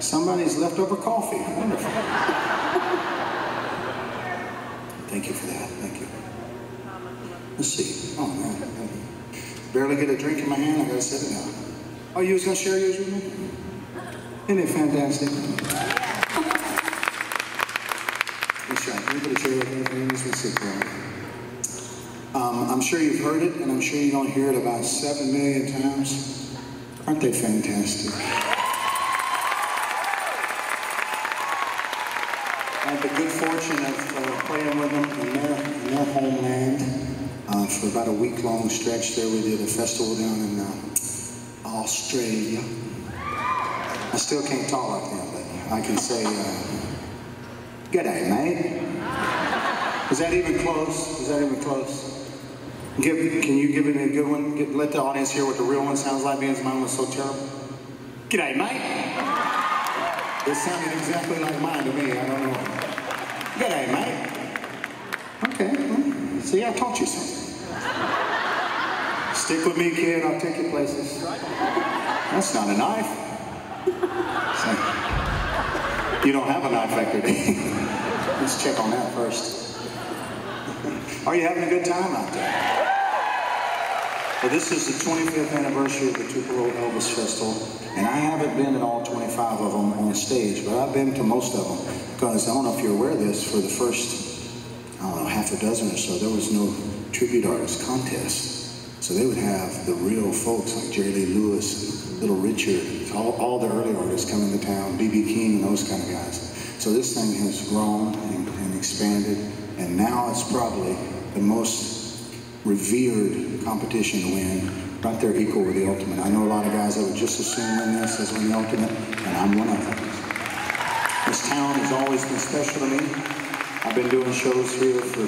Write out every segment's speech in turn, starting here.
Somebody's leftover coffee. Wonderful. Thank you for that. Thank you. Let's see. Oh man, barely get a drink in my hand. I gotta set it down. Oh, you was gonna share yours with me? Isn't it fantastic? That's right. Everybody share with me. This was sick, um, I'm sure you've heard it, and I'm sure you're going to hear it about seven million times. Aren't they fantastic? I had the good fortune of uh, playing with them in their, in their homeland uh, for about a week-long stretch there. We did a festival down in uh, Australia. I still can't talk like that, but I can say, uh, G'day, mate. Is that even close? Is that even close? Give, can you give it a good one? Get, let the audience hear what the real one sounds like because mine was so terrible. G'day, mate. It sounded exactly like mine to me. I don't know. G'day, mate. Okay. Well, see, I taught you something. Stick with me, kid. I'll take you places. That's not a knife. You don't have a knife factory. Let's check on that first. Are you having a good time out there? Well, this is the 25th anniversary of the Tupelo Elvis Festival, and I haven't been at all 25 of them on stage, but I've been to most of them because I don't know if you're aware of this. For the first, I don't know, half a dozen or so, there was no tribute artist contest, so they would have the real folks like Jerry Lee Lewis, Little Richard, all, all the early artists coming to town, B.B. King, and those kind of guys. So this thing has grown and, and expanded, and now it's probably the most revered competition to win, right there equal with the Ultimate. I know a lot of guys that would just as soon win this as win the Ultimate, and I'm one of them. This town has always been special to me. I've been doing shows here for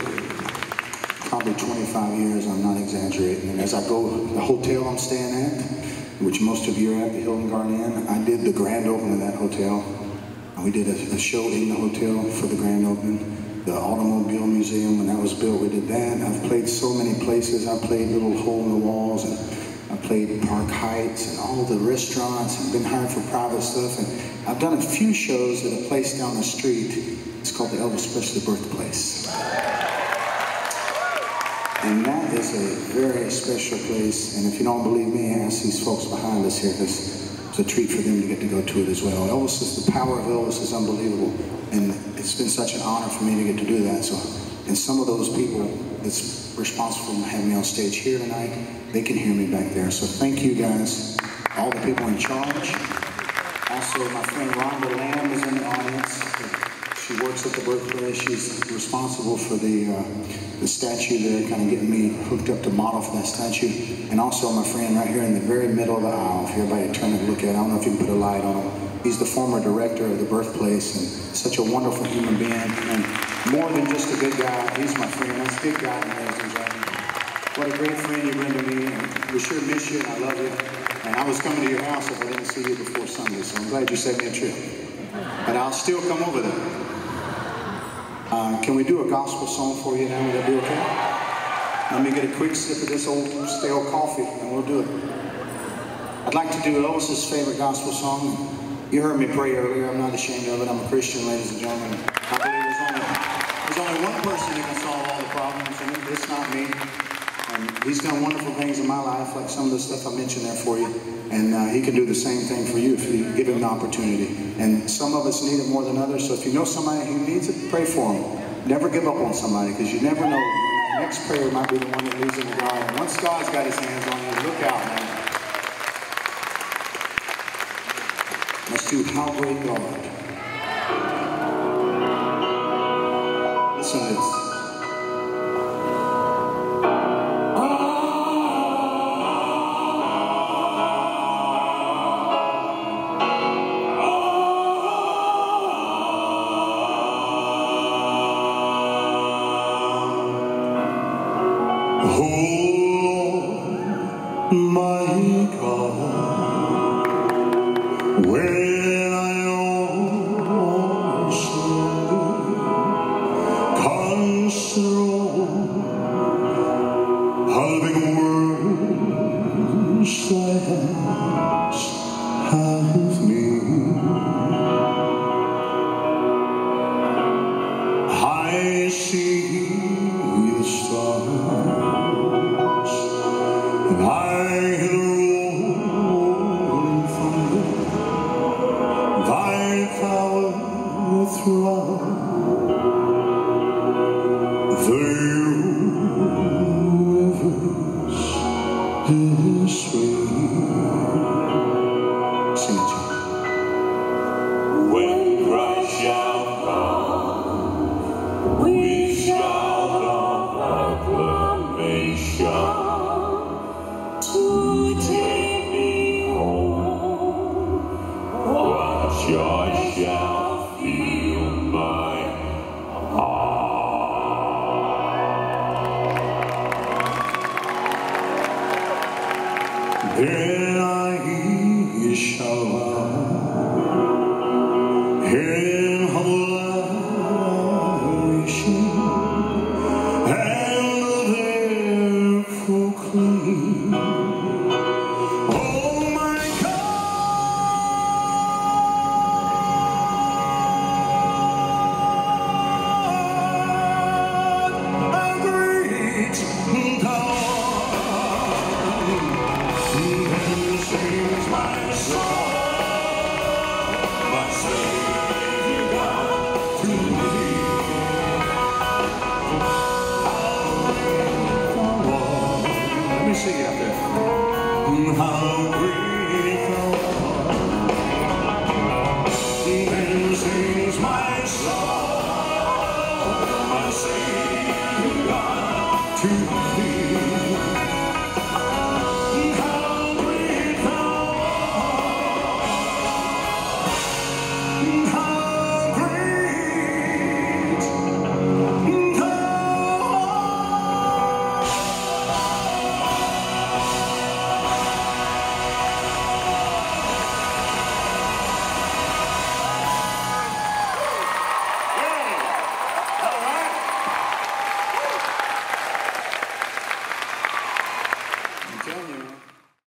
probably 25 years, I'm not exaggerating. And as I go, the hotel I'm staying at, which most of you are at, the Hilton Garden Inn, I did the grand opening of that hotel. We did a, a show in the hotel for the grand opening the Automobile Museum when that was built. We did that. I've played so many places. I played Little Hole in the Walls and I played Park Heights and all the restaurants and been hired for private stuff. And I've done a few shows at a place down the street. It's called the Elvis Presley Birthplace. And that is a very special place. And if you don't believe me, ask these folks behind us here because it's a treat for them to get to go to it as well. Elvis is, the power of Elvis is unbelievable. And it's been such an honor for me to get to do that. So, and some of those people that's responsible for having me on stage here tonight, they can hear me back there. So thank you guys, all the people in charge. Also, my friend Rhonda Lamb is in the audience. She works at the birthplace. She's responsible for the uh, the statue there, kind of getting me hooked up to model for that statue. And also my friend right here in the very middle of the aisle, if everybody turn and look at it, I don't know if you can put a light on him. He's the former director of the birthplace and such a wonderful human being. And more than just a good guy, he's my friend. That's a good guy, ladies and gentlemen. What a great friend you've been to me. And we sure miss you I love you. And I was coming to your house if I didn't see you before Sunday, so I'm glad you saved me a trip. But I'll still come over there. Uh, can we do a gospel song for you now? Would that be okay? Let me get a quick sip of this old stale coffee and we'll do it. I'd like to do Elvis's favorite gospel song. You heard me pray earlier. I'm not ashamed of it. I'm a Christian, ladies and gentlemen. I believe there's only, there's only one person that can solve all the problems, and it's not me. He's done wonderful things in my life, like some of the stuff I mentioned there for you. And uh, he can do the same thing for you if you give him the opportunity. And some of us need it more than others. So if you know somebody who needs it, pray for him. Never give up on somebody because you never know. That next prayer might be the one that leads into God. And once God's got his hands on you, look out, man. Let's do How Great God. Listen to this. How big hands have two.